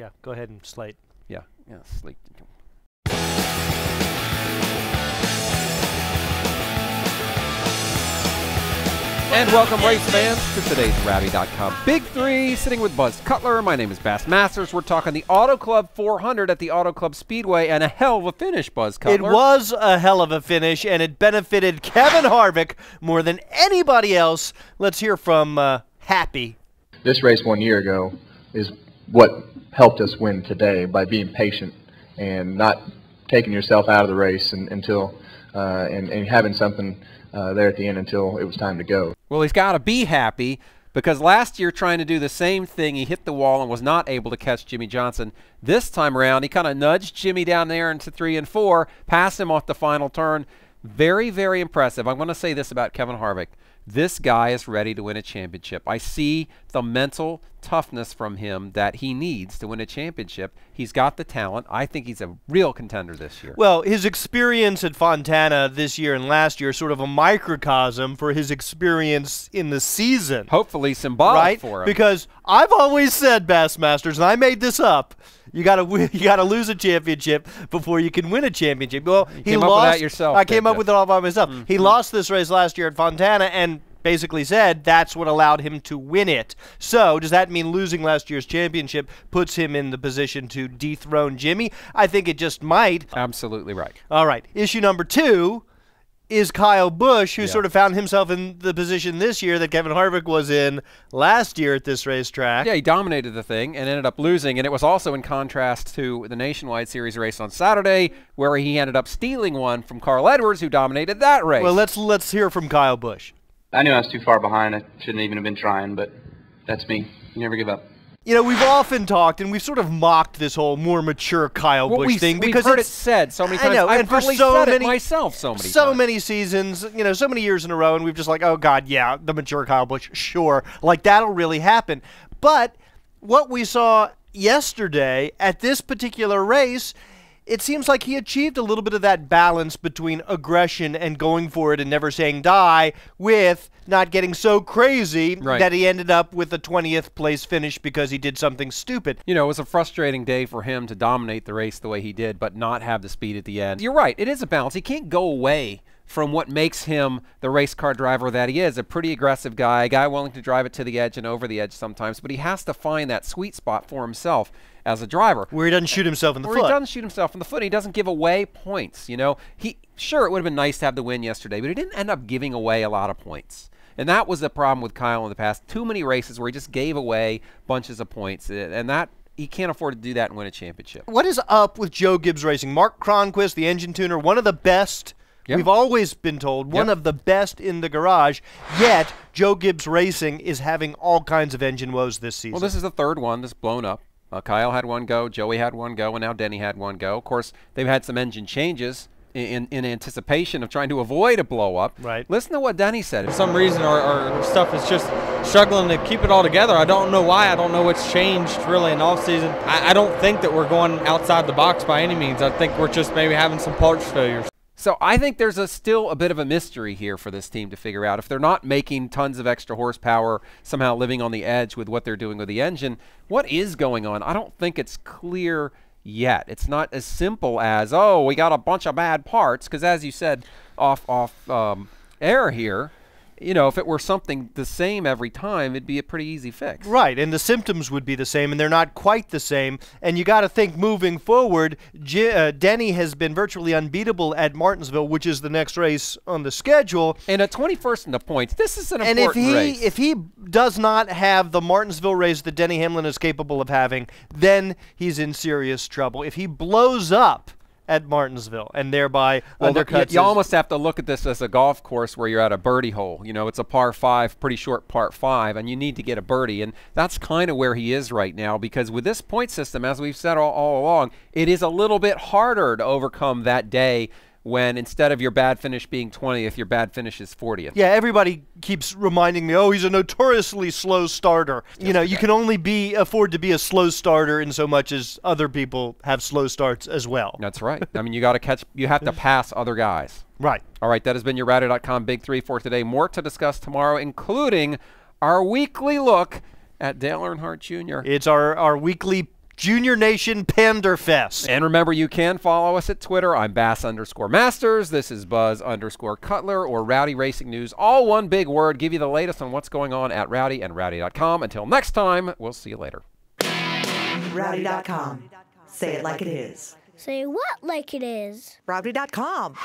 Yeah, go ahead and slate. Yeah, yeah, slate. And welcome, race fans, to today's Rowdy.com Big Three. Sitting with Buzz Cutler. My name is Bass Masters. We're talking the Auto Club 400 at the Auto Club Speedway, and a hell of a finish, Buzz Cutler. It was a hell of a finish, and it benefited Kevin Harvick more than anybody else. Let's hear from uh, Happy. This race one year ago is what helped us win today by being patient and not taking yourself out of the race and, until uh, and, and having something uh, there at the end until it was time to go. Well, he's got to be happy because last year trying to do the same thing, he hit the wall and was not able to catch Jimmie Johnson. This time around, he kind of nudged Jimmy down there into three and four, passed him off the final turn. Very, very impressive. I'm going to say this about Kevin Harvick. This guy is ready to win a championship. I see the mental toughness from him that he needs to win a championship. He's got the talent. I think he's a real contender this year. Well, his experience at Fontana this year and last year is sort of a microcosm for his experience in the season. Hopefully symbolic right? for him. Because I've always said, Bassmasters, and I made this up. You gotta you gotta lose a championship before you can win a championship. Well, you he lost. up with that yourself. I came up with it all by myself. Mm-hmm. He lost this race last year at Fontana, and basically said that's what allowed him to win it. So, does that mean losing last year's championship puts him in the position to dethrone Jimmy? I think it just might. Absolutely right. All right. Issue number two is Kyle Busch, who Yeah. sort of found himself in the position this year that Kevin Harvick was in last year at this racetrack. Yeah, he dominated the thing and ended up losing. And it was also in contrast to the Nationwide Series race on Saturday, where he ended up stealing one from Carl Edwards, who dominated that race. Well, let's let's hear from Kyle Busch. I knew I was too far behind. I shouldn't even have been trying, but that's me. You never give up. You know, we've often talked and we've sort of mocked this whole more mature Kyle Well, Busch we, thing we've because heard it said so many times. I know, I've and for so said many- myself so many so times. many seasons, you know, so many years in a row, and we've just like, oh God, yeah, the mature Kyle Busch, sure, like that'll really happen. But what we saw yesterday at this particular race, it seems like he achieved a little bit of that balance between aggression and going for it and never saying die, with not getting so crazy Right. that he ended up with a 20th place finish because he did something stupid. You know, it was a frustrating day for him to dominate the race the way he did, but not have the speed at the end. You're right. It is a balance. He can't go away from what makes him the race car driver that he is a pretty aggressive guy, a guy willing to drive it to the edge and over the edge sometimes, but he has to find that sweet spot for himself as a driver. Where he doesn't shoot himself in the where foot. he doesn't shoot himself in the foot. He doesn't give away points. You know, he sure it would have been nice to have the win yesterday, but he didn't end up giving away a lot of points. And that was the problem with Kyle in the past. Too many races where he just gave away bunches of points, uh, and that he can't afford to do that and win a championship. What is up with Joe Gibbs Racing? Mark Cronquist, the engine tuner, one of the best. Yep. We've always been told one Yep. of the best in the garage. Yet Joe Gibbs Racing is having all kinds of engine woes this season. Well, this is the third one that's blown up. Uh, Kyle had one go, Joey had one go, and now Denny had one go. Of course, they've had some engine changes in, in anticipation of trying to avoid a blow up. Right. Listen to what Denny said. For some reason, our, our stuff is just struggling to keep it all together. I don't know why. I don't know what's changed really in off season. I, I don't think that we're going outside the box by any means. I think we're just maybe having some parts failures. So I think there's a still a bit of a mystery here for this team to figure out. If they're not making tons of extra horsepower, somehow living on the edge with what they're doing with the engine, what is going on? I don't think it's clear yet. It's not as simple as oh, we got a bunch of bad parts. Because as you said off off um, air here, you know, if it were something the same every time, it'd be a pretty easy fix. Right, and the symptoms would be the same, and they're not quite the same. And you got to think moving forward, J- uh, Denny has been virtually unbeatable at Martinsville, which is the next race on the schedule. And at 21st in the points, this is an And if he race. if he does not have the Martinsville race that Denny Hamlin is capable of having, then he's in serious trouble. If he blows up at Martinsville and thereby Well, undercuts, you, you almost have to look at this as a golf course where you're at a birdie hole. You know, it's a par five, pretty short par five, and you need to get a birdie. And that's kind of where he is right now because with this point system, as we've said all, all along, it is a little bit harder to overcome that day when instead of your bad finish being 20th, your bad finish is 40th. Yeah, everybody keeps reminding me, oh, he's a notoriously slow starter. you know, you can only be afford to be a slow starter in so much as other people have slow starts as well. That's right. I mean, you got to catch, you have to pass other guys. Right. All right, that has been your Rowdy.com Big Three for today. More to discuss tomorrow, including our weekly look at Dale Earnhardt Jr. It's our, our weekly Junior Nation Panderfest. And remember, you can follow us at Twitter. I'm Bass underscore Masters. This is Buzz underscore Cutler or Rowdy Racing News. All one big word. Give you the latest on what's going on at Rowdy and Rowdy.com. Until next time, we'll see you later. Rowdy.com. Say it like it is. Say what like it is? Rowdy.com.